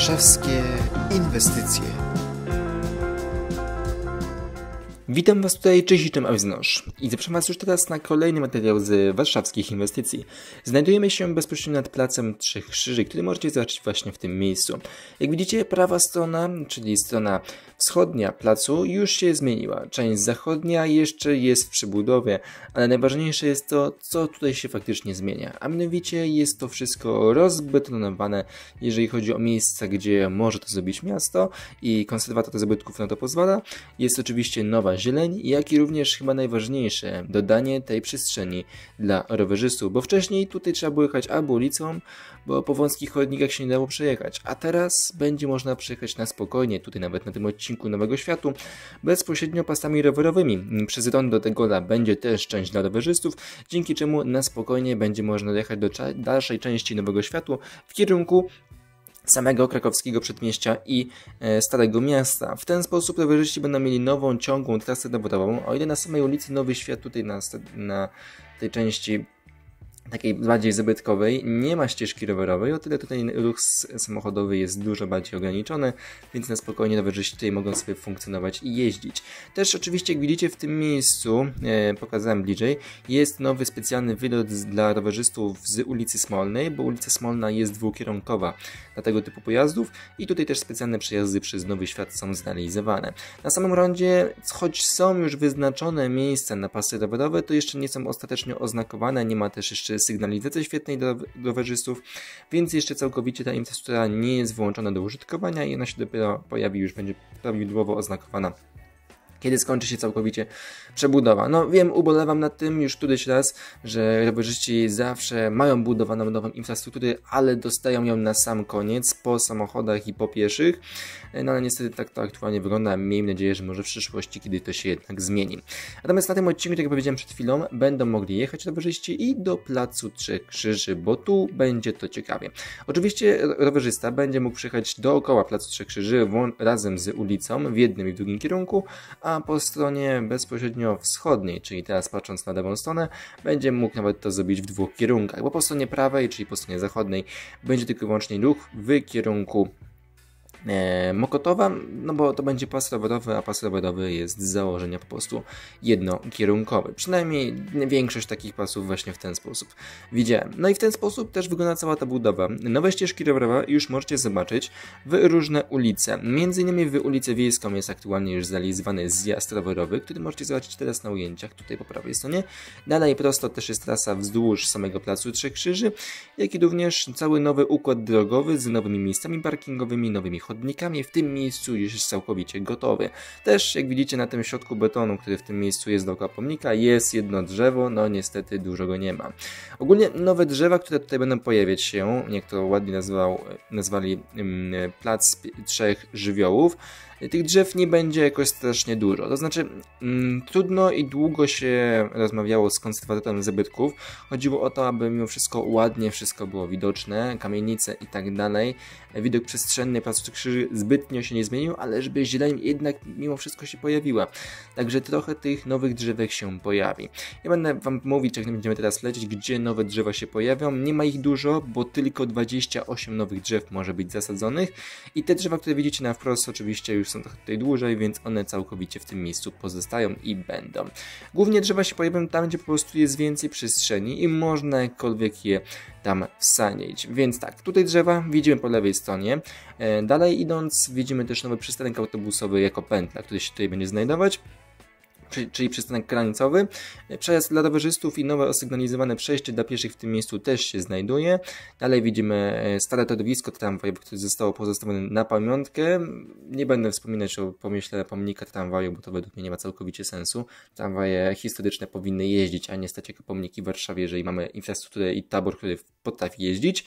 Warszawskie inwestycje. Witam Was tutaj, cześć, Awznosz. I zapraszam Was już teraz na kolejny materiał z warszawskich inwestycji. Znajdujemy się bezpośrednio nad placem Trzech Krzyży, który możecie zobaczyć właśnie w tym miejscu. Jak widzicie, prawa strona, czyli strona wschodnia placu już się zmieniła. Część zachodnia jeszcze jest w przebudowie, ale najważniejsze jest to, co tutaj się faktycznie zmienia. A mianowicie jest to wszystko rozbetonowane, jeżeli chodzi o miejsca, gdzie może to zrobić miasto i konserwator zabytków na to pozwala. Jest oczywiście nowa zieleń, jak i również chyba najważniejsze, dodanie tej przestrzeni dla rowerzystów, bo wcześniej tutaj trzeba było jechać albo ulicą, bo po wąskich chodnikach się nie dało przejechać, a teraz będzie można przejechać na spokojnie, tutaj nawet na tym odcinku Nowego Światu, bezpośrednio pasami rowerowymi. Przez rondo Degola będzie też część dla rowerzystów, dzięki czemu na spokojnie będzie można dojechać do dalszej części Nowego Światu w kierunku samego krakowskiego przedmieścia i e, Starego Miasta. W ten sposób rowerzyści będą mieli nową, ciągłą trasę dowodową, o ile na samej ulicy Nowy Świat tutaj na, na tej części takiej bardziej zabytkowej nie ma ścieżki rowerowej, o tyle tutaj ruch samochodowy jest dużo bardziej ograniczony, więc na spokojnie rowerzyści tutaj mogą sobie funkcjonować i jeździć. Też oczywiście jak widzicie w tym miejscu, e, pokazałem bliżej, jest nowy specjalny wylot dla rowerzystów z ulicy Smolnej, bo ulica Smolna jest dwukierunkowa dla tego typu pojazdów i tutaj też specjalne przejazdy przez Nowy Świat są zrealizowane. Na samym rondzie, choć są już wyznaczone miejsca na pasy rowerowe, to jeszcze nie są ostatecznie oznakowane, nie ma też jeszcze sygnalizacji świetnej dla rowerzystów, więc jeszcze całkowicie ta infrastruktura nie jest wyłączona do użytkowania i ona się dopiero pojawi, już będzie prawidłowo oznakowana kiedy skończy się całkowicie przebudowa. No wiem, ubolewam nad tym już któryś raz, że rowerzyści zawsze mają budowaną nową infrastrukturę, ale dostają ją na sam koniec, po samochodach i po pieszych. No ale niestety tak to aktualnie wygląda. Miejmy nadzieję, że może w przyszłości, kiedy to się jednak zmieni. Natomiast na tym odcinku, tak jak powiedziałem przed chwilą, będą mogli jechać rowerzyści i do Placu Trzech Krzyży, bo tu będzie to ciekawie. Oczywiście rowerzysta będzie mógł przyjechać dookoła Placu Trzech Krzyży razem z ulicą w jednym i w drugim kierunku, a a po stronie bezpośrednio wschodniej, czyli teraz patrząc na lewą stronę, będzie mógł nawet to zrobić w dwóch kierunkach, bo po stronie prawej, czyli po stronie zachodniej, będzie tylko i wyłącznie ruch w kierunku Mokotowa, no bo to będzie pas rowerowy, a pas rowerowy jest z założenia po prostu jednokierunkowy. Przynajmniej większość takich pasów właśnie w ten sposób widziałem. No i w ten sposób też wygląda cała ta budowa. Nowe ścieżki rowerowe już możecie zobaczyć w różne ulice. Między innymi w ulicę Wiejską jest aktualnie już zrealizowany zjazd rowerowy, który możecie zobaczyć teraz na ujęciach, tutaj po prawej stronie. Dalej prosto też jest trasa wzdłuż samego placu Trzech Krzyży, jak i również cały nowy układ drogowy z nowymi miejscami parkingowymi, nowymi chodnikami w tym miejscu już jest całkowicie gotowy. Też jak widzicie na tym środku betonu, który w tym miejscu jest dookoła pomnika, jest jedno drzewo, no niestety dużo go nie ma. Ogólnie nowe drzewa, które tutaj będą pojawiać się, jak to ładnie nazwał, nazwali um, plac trzech żywiołów, tych drzew nie będzie jakoś strasznie dużo. To znaczy, mm, trudno i długo się rozmawiało z konserwatorem zabytków. Chodziło o to, aby mimo wszystko ładnie wszystko było widoczne, kamienice i tak dalej. Widok przestrzenny Placu Krzyży zbytnio się nie zmienił, ale żeby zieleń jednak mimo wszystko się pojawiła. Także trochę tych nowych drzewek się pojawi. Ja będę Wam mówić, jak będziemy teraz lecieć, gdzie nowe drzewa się pojawią. Nie ma ich dużo, bo tylko 28 nowych drzew może być zasadzonych i te drzewa, które widzicie na wprost oczywiście już są trochę tutaj dłużej, więc one całkowicie w tym miejscu pozostają i będą. Głównie drzewa się pojawią tam, gdzie po prostu jest więcej przestrzeni i można jakkolwiek je tam wsadzić. Więc tak, tutaj drzewa widzimy po lewej stronie. E, dalej idąc widzimy też nowy przystanek autobusowy jako pętla, który się tutaj będzie znajdować czyli przystanek granicowy. Przejazd dla rowerzystów i nowe osygnalizowane przejście dla pieszych w tym miejscu też się znajduje. Dalej widzimy e, stare torowisko tramwajowe, które zostało pozostawione na pamiątkę. Nie będę wspominać o pomyśle pomnika tramwaju, bo to według mnie nie ma całkowicie sensu. Tramwaje historyczne powinny jeździć, a nie stać jako pomniki w Warszawie, jeżeli mamy infrastrukturę i tabor, który potrafi jeździć.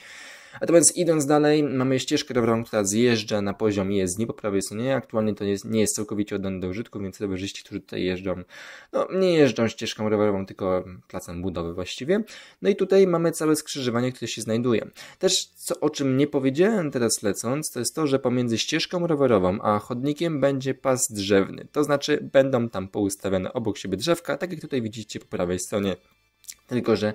Natomiast idąc dalej, mamy ścieżkę rowerową, która zjeżdża na poziom jezdni po prawej stronie. Aktualnie to nie jest, nie jest całkowicie oddane do użytku, więc rowerzyści, którzy tutaj jeżdżą, no nie jeżdżą ścieżką rowerową, tylko placem budowy właściwie. No i tutaj mamy całe skrzyżowanie, które się znajduje. Też co, o czym nie powiedziałem teraz lecąc, to jest to, że pomiędzy ścieżką rowerową a chodnikiem będzie pas drzewny. To znaczy będą tam poustawione obok siebie drzewka, tak jak tutaj widzicie po prawej stronie tylko że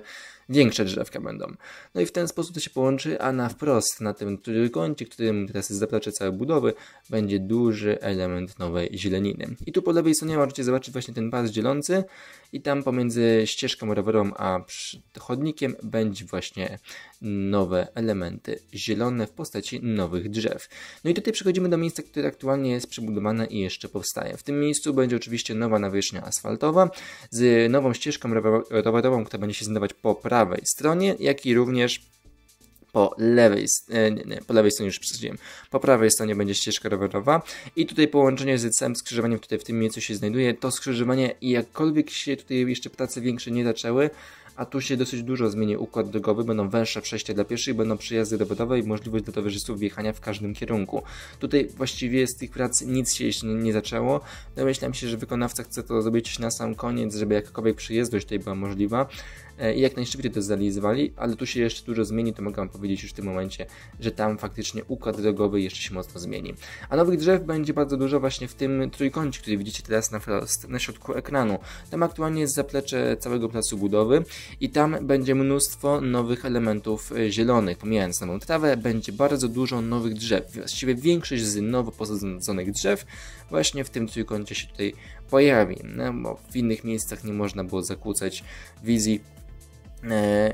większe drzewka będą. No i w ten sposób to się połączy, a na wprost, na tym trójkącie, którym teraz jest zaplecze całej budowy, będzie duży element nowej zieleniny. I tu po lewej stronie możecie zobaczyć właśnie ten pas dzielący i tam pomiędzy ścieżką rowerową a chodnikiem będzie właśnie nowe elementy zielone w postaci nowych drzew. No i tutaj przechodzimy do miejsca, które aktualnie jest przebudowane i jeszcze powstaje. W tym miejscu będzie oczywiście nowa nawierzchnia asfaltowa z nową ścieżką rowerową, która będzie się znajdować po prawej stronie, jak i również po lewej, e, nie, nie, po lewej stronie już przesadziłem, po prawej stronie będzie ścieżka rowerowa. I tutaj połączenie z całym skrzyżowaniem, które w tym miejscu się znajduje, to skrzyżowanie jakkolwiek się tutaj jeszcze prace większe nie zaczęły, a tu się dosyć dużo zmieni układ drogowy, będą węższe przejścia dla pieszych, będą przejazdy rowerowe i możliwość dla towarzystów wjechania w każdym kierunku. Tutaj właściwie z tych prac nic się jeszcze nie zaczęło. Domyślam się, że wykonawca chce to zrobić na sam koniec, żeby jakakolwiek przyjezdność tutaj była możliwa. E, i jak najszybciej to zrealizowali, ale tu się jeszcze dużo zmieni, to mogę Wam powiedzieć już w tym momencie, że tam faktycznie układ drogowy jeszcze się mocno zmieni. A nowych drzew będzie bardzo dużo właśnie w tym trójkącie, który widzicie teraz na, na środku ekranu. Tam aktualnie jest zaplecze całego placu budowy i tam będzie mnóstwo nowych elementów e, zielonych. Pomijając nową trawę, będzie bardzo dużo nowych drzew. Właściwie większość z nowo posadzonych drzew właśnie w tym trójkącie się tutaj pojawi, no, bo w innych miejscach nie można było zakłócać wizji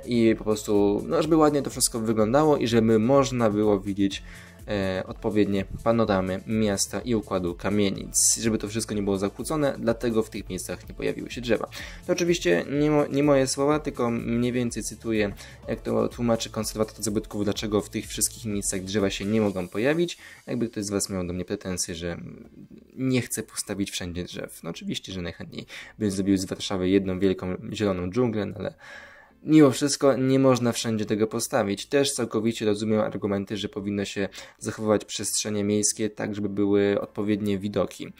i po prostu, no, żeby ładnie to wszystko wyglądało i żeby można było widzieć e, odpowiednie panoramy miasta i układu kamienic, żeby to wszystko nie było zakłócone, dlatego w tych miejscach nie pojawiły się drzewa. To oczywiście nie, mo, nie moje słowa, tylko mniej więcej cytuję, jak to tłumaczy konserwator zabytków, dlaczego w tych wszystkich miejscach drzewa się nie mogą pojawić. Jakby ktoś z Was miał do mnie pretensje, że nie chce postawić wszędzie drzew. No oczywiście, że najchętniej bym zrobił z Warszawy jedną wielką zieloną dżunglę, no ale Mimo wszystko nie można wszędzie tego postawić. Też całkowicie rozumiem argumenty, że powinno się zachowywać przestrzenie miejskie tak, żeby były odpowiednie widoki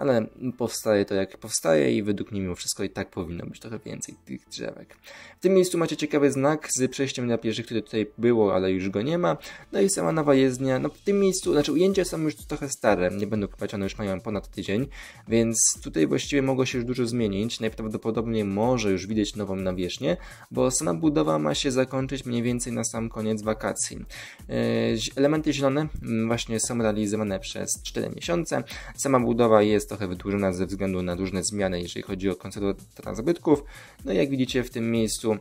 ale powstaje to jak powstaje i według mnie mimo wszystko i tak powinno być trochę więcej tych drzewek. W tym miejscu macie ciekawy znak z przejściem dla pieszych, które tutaj było, ale już go nie ma. No i sama nowa jezdnia. No w tym miejscu, znaczy ujęcia są już trochę stare, nie będą kupować, one już mają ponad tydzień, więc tutaj właściwie mogło się już dużo zmienić. Najprawdopodobniej może już widać nową nawierzchnię, bo sama budowa ma się zakończyć mniej więcej na sam koniec wakacji. E, elementy zielone mm, właśnie są realizowane przez 4 miesiące. Sama budowa jest trochę wydłużona ze względu na różne zmiany, jeżeli chodzi o konserwatora zabytków. No i jak widzicie w tym miejscu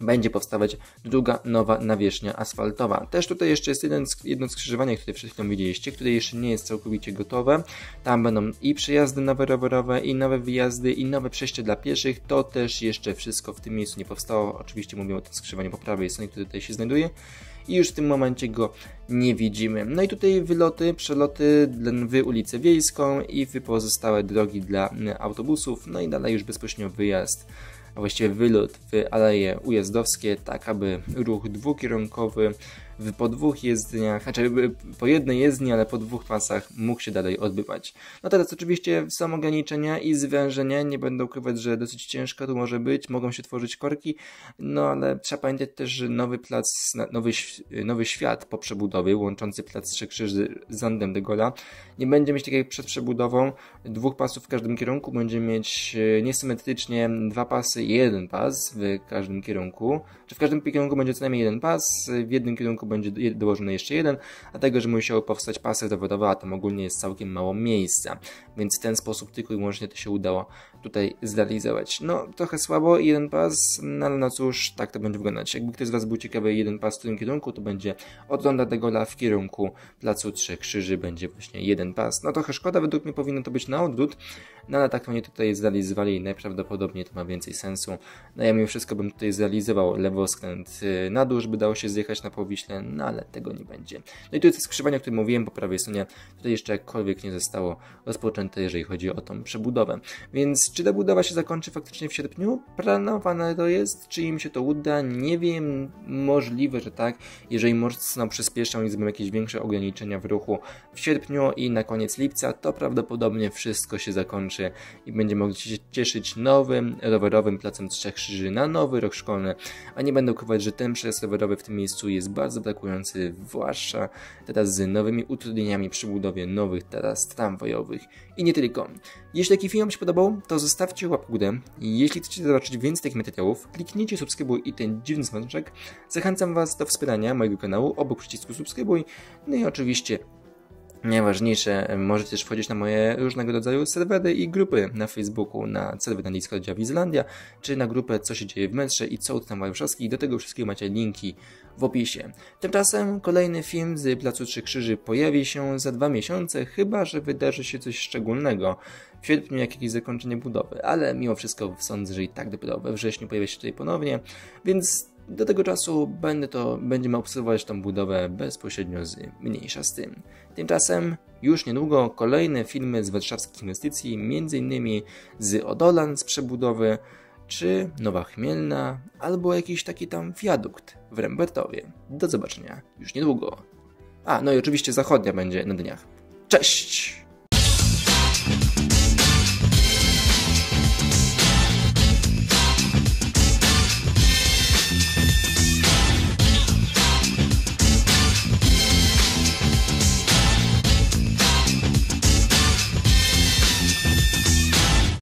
będzie powstawać druga nowa nawierzchnia asfaltowa. Też tutaj jeszcze jest jeden, jedno skrzyżowanie, które przed chwilą widzieliście, które jeszcze nie jest całkowicie gotowe. Tam będą i przejazdy nowe rowerowe, i nowe wyjazdy, i nowe przejście dla pieszych. To też jeszcze wszystko w tym miejscu nie powstało. Oczywiście mówię o tym skrzyżowaniu po prawej stronie, które tutaj się znajduje i już w tym momencie go nie widzimy. No i tutaj wyloty, przeloty w ulicę Wiejską i w pozostałe drogi dla autobusów, no i dalej już bezpośrednio wyjazd a właściwie wylot w aleje ujazdowskie, tak aby ruch dwukierunkowy po dwóch jezdniach, znaczy po jednej jezdni, ale po dwóch pasach mógł się dalej odbywać. No teraz oczywiście są ograniczenia i zwężenia, nie będę ukrywać, że dosyć ciężko to może być, mogą się tworzyć korki, no ale trzeba pamiętać też, że nowy plac, nowy, nowy świat po przebudowie, łączący plac Trzech Krzyży z Andem de Gola, nie będzie mieć tak jak przed przebudową. Dwóch pasów w każdym kierunku, będzie mieć e, niesymetrycznie dwa pasy i jeden pas w każdym kierunku, czy w każdym kierunku będzie co najmniej jeden pas, w jednym kierunku będzie dołożony jeszcze jeden, a tego, że musiały powstać pasy zawodowe, a tam ogólnie jest całkiem mało miejsca, więc w ten sposób tylko i wyłącznie to się udało tutaj zrealizować. No, trochę słabo, jeden pas, no ale no cóż, tak to będzie wyglądać. Jakby ktoś z Was był ciekawy, jeden pas w którym kierunku, to będzie od Ronda de Gola w kierunku Placu Trzech Krzyży, będzie właśnie jeden pas. No trochę szkoda, według mnie powinno to być na odwrót, no ale tak oni tutaj zrealizowali i najprawdopodobniej to ma więcej sensu. No ja mimo wszystko bym tutaj zrealizował lewoskręt y, na dół, żeby dało się zjechać na Powiśle, no ale tego nie będzie. No i tu jest skrzyżowanie, o którym mówiłem po prawej stronie, tutaj jeszcze jakkolwiek nie zostało rozpoczęte, jeżeli chodzi o tą przebudowę. Więc czy ta budowa się zakończy faktycznie w sierpniu? Planowane to jest, czy im się to uda? Nie wiem, możliwe, że tak, jeżeli mocno przyspieszą i zrobią jakieś większe ograniczenia w ruchu w sierpniu i na koniec lipca, to prawdopodobnie wszystko się zakończy i będziemy mogli się cieszyć nowym rowerowym placem Trzech Krzyży na nowy rok szkolny, a nie będę ukrywać, że ten przejazd rowerowy w tym miejscu jest bardzo, zaatakujący, zwłaszcza teraz z nowymi utrudnieniami przy budowie nowych teraz tramwajowych i nie tylko. Jeśli taki film się podobał, to zostawcie łapkę w górę. Jeśli chcecie zobaczyć więcej takich materiałów, kliknijcie subskrybuj i ten dziwny dzwoneczek. Zachęcam Was do wspierania mojego kanału obok przycisku subskrybuj. No i oczywiście Najważniejsze, możecie też wchodzić na moje różnego rodzaju serwery i grupy na Facebooku, na serwer na Discordzie Wizlandia, czy na grupę Co się dzieje w metrze i co tam warszawski. Do tego wszystkiego macie linki w opisie. Tymczasem kolejny film z Placu Trzy Krzyży pojawi się za dwa miesiące, chyba że wydarzy się coś szczególnego. W sierpniu jakieś zakończenie budowy, ale mimo wszystko sądzę, że i tak dopiero we wrześniu pojawi się tutaj ponownie, więc do tego czasu będę to, będziemy obserwować tą budowę bezpośrednio z mniejsza z tym. Tymczasem już niedługo kolejne filmy z warszawskich inwestycji, m.in. z Odolan z przebudowy, czy Nowa Chmielna, albo jakiś taki tam wiadukt w Rembertowie. Do zobaczenia już niedługo. A, no i oczywiście zachodnia będzie na dniach. Cześć!